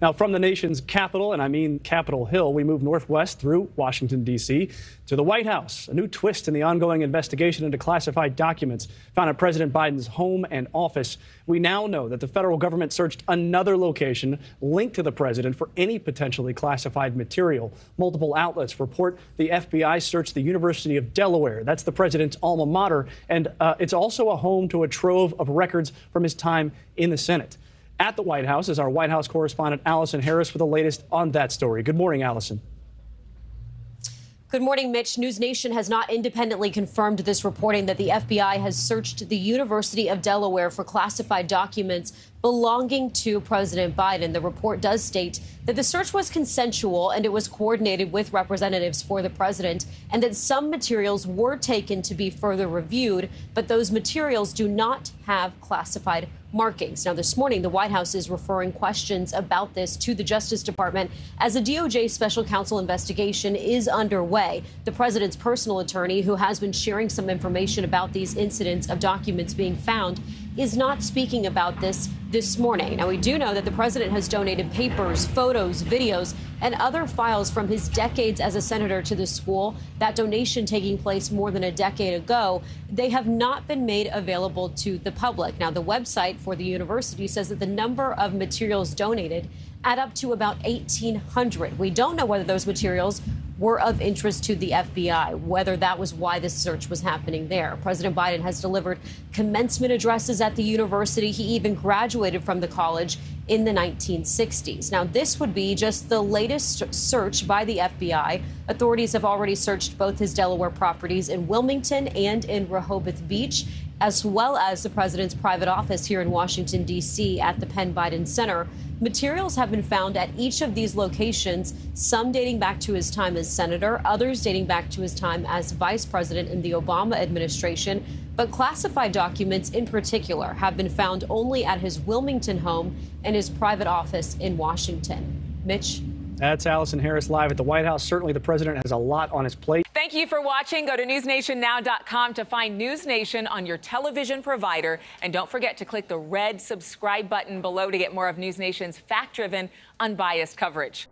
Now, from the nation's capital, and I mean Capitol Hill, we move northwest through Washington, D.C. to the White House. A new twist in the ongoing investigation into classified documents found at President Biden's home and office. We now know that the federal government searched another location linked to the president for any potentially classified material. Multiple outlets report the FBI searched the University of Delaware. That's the president's alma mater, and uh, it's also a home to a trove of records from his time in the Senate. At the White House is our White House correspondent, Allison Harris, with the latest on that story. Good morning, Allison. Good morning, Mitch. News Nation has not independently confirmed this reporting that the FBI has searched the University of Delaware for classified documents belonging to President Biden. The report does state that the search was consensual and it was coordinated with representatives for the president, and that some materials were taken to be further reviewed, but those materials do not have classified markings. Now, this morning, the White House is referring questions about this to the Justice Department as a DOJ special counsel investigation is underway. The president's personal attorney, who has been sharing some information about these incidents of documents being found, is not speaking about this this morning. Now, we do know that the president has donated papers, photos, videos, and other files from his decades as a senator to the school. That donation taking place more than a decade ago. They have not been made available to the public. Now, the website for the university says that the number of materials donated add up to about 1,800. We don't know whether those materials were of interest to the FBI, whether that was why this search was happening there. President Biden has delivered commencement addresses at the university. He even graduated from the college in the 1960s. Now, this would be just the latest search by the FBI. Authorities have already searched both his Delaware properties in Wilmington and in Rehoboth Beach, as well as the president's private office here in Washington, D.C. at the Penn Biden Center. Materials have been found at each of these locations, some dating back to his time as senator, others dating back to his time as vice president in the Obama administration. But classified documents in particular have been found only at his Wilmington home and his private office in Washington. Mitch? That's Allison Harris live at the White House. Certainly, the president has a lot on his plate. Thank you for watching. Go to newsnationnow.com to find News Nation on your television provider. And don't forget to click the red subscribe button below to get more of News Nation's fact driven, unbiased coverage.